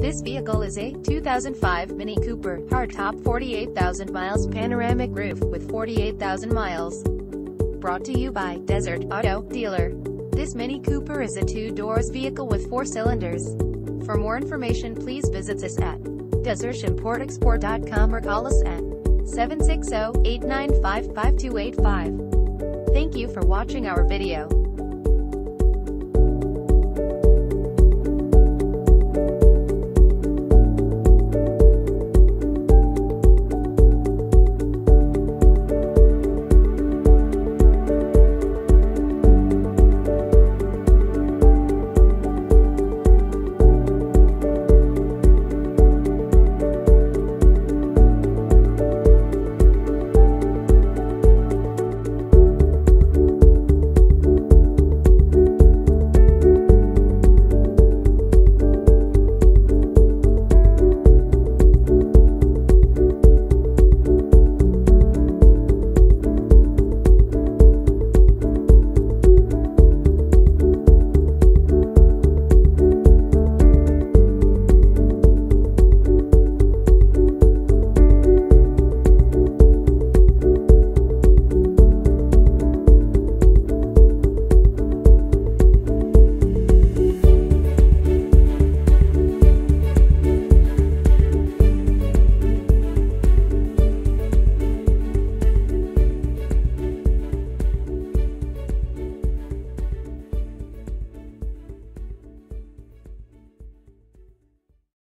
This vehicle is a 2005 Mini Cooper hardtop 48,000 miles panoramic roof with 48,000 miles. Brought to you by Desert Auto Dealer. This Mini Cooper is a two-doors vehicle with four cylinders. For more information please visit us at desertimportexport.com or call us at 760-895-5285. Thank you for watching our video.